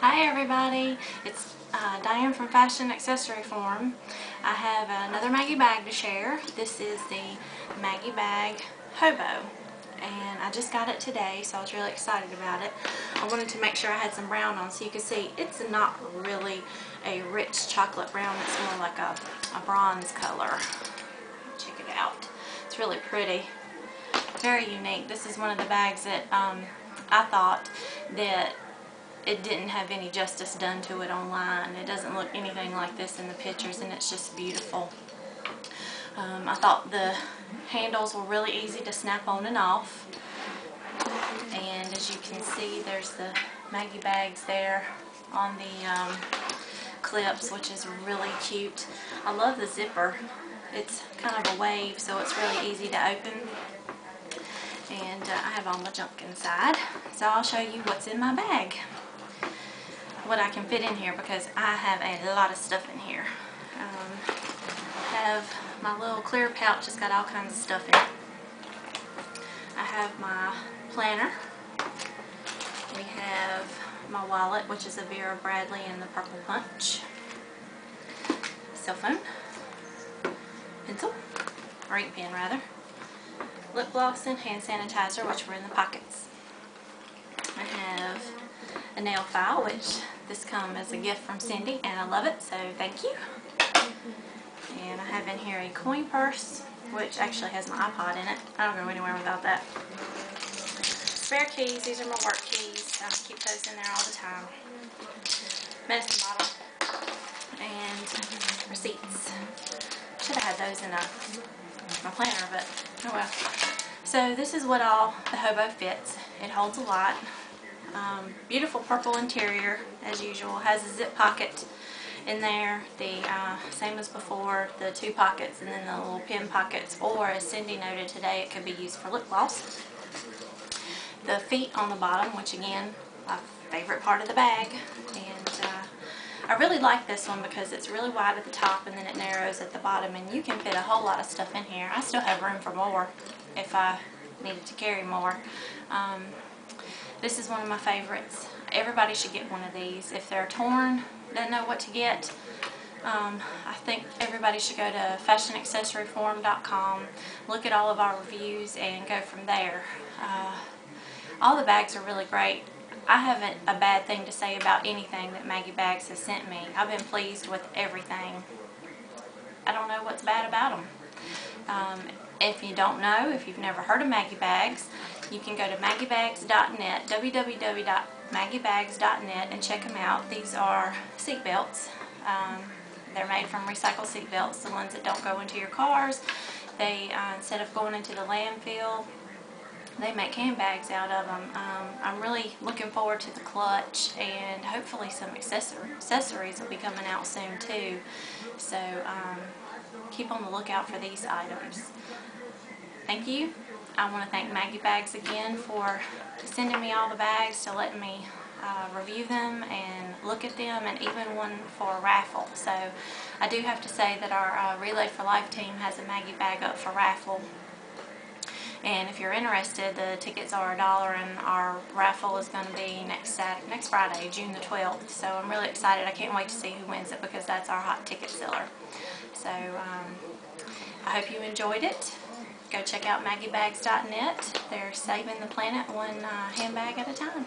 Hi everybody, it's uh, Diane from Fashion Accessory Forum. I have another Maggie bag to share. This is the Maggie Bag Hobo and I just got it today so I was really excited about it. I wanted to make sure I had some brown on so you can see it's not really a rich chocolate brown, it's more like a, a bronze color. Check it out. It's really pretty. Very unique. This is one of the bags that um, I thought that it didn't have any justice done to it online. It doesn't look anything like this in the pictures and it's just beautiful. Um, I thought the handles were really easy to snap on and off. And as you can see, there's the Maggie bags there on the um, clips, which is really cute. I love the zipper. It's kind of a wave, so it's really easy to open. And uh, I have all my junk inside. So I'll show you what's in my bag. What I can fit in here because I have a lot of stuff in here. Um, have my little clear pouch it's got all kinds of stuff in it. I have my planner. We have my wallet, which is a Vera Bradley and the Purple Punch. Cell phone. Pencil. Or ink pen, rather. Lip gloss and hand sanitizer, which were in the pockets. A nail file, which this come as a gift from Cindy, and I love it, so thank you. And I have in here a coin purse, which actually has my iPod in it. I don't go anywhere without that. Spare keys. These are my work keys. I keep those in there all the time. Medicine bottle. And receipts. Should have had those in a, my planner, but oh well. So this is what all the hobo fits. It holds a lot. Um, beautiful purple interior, as usual. Has a zip pocket in there, the uh, same as before, the two pockets and then the little pin pockets, or as Cindy noted today, it could be used for lip gloss. The feet on the bottom, which again, my favorite part of the bag, and uh, I really like this one because it's really wide at the top and then it narrows at the bottom, and you can fit a whole lot of stuff in here. I still have room for more if I needed to carry more. Um, this is one of my favorites. Everybody should get one of these. If they're torn, don't know what to get, um, I think everybody should go to fashionaccessoryforum.com, look at all of our reviews, and go from there. Uh, all the bags are really great. I haven't a bad thing to say about anything that Maggie Bags has sent me. I've been pleased with everything. I don't know what's bad about them. Um, if you don't know, if you've never heard of Maggie Bags, you can go to maggiebags.net, www.maggiebags.net and check them out. These are seat belts. Um, they're made from recycled seat belts, the ones that don't go into your cars. They, uh, instead of going into the landfill, they make handbags out of them. Um, I'm really looking forward to the clutch and hopefully some accessories will be coming out soon too. So um, keep on the lookout for these items. Thank you. I want to thank Maggie Bags again for sending me all the bags, to let me uh, review them and look at them, and even one for a raffle. So I do have to say that our uh, Relay for Life team has a Maggie bag up for raffle. And if you're interested, the tickets are a dollar, and our raffle is going to be next Saturday, next Friday, June the 12th. So I'm really excited. I can't wait to see who wins it because that's our hot ticket seller. So um, I hope you enjoyed it go check out maggiebags.net. They're saving the planet one uh, handbag at a time.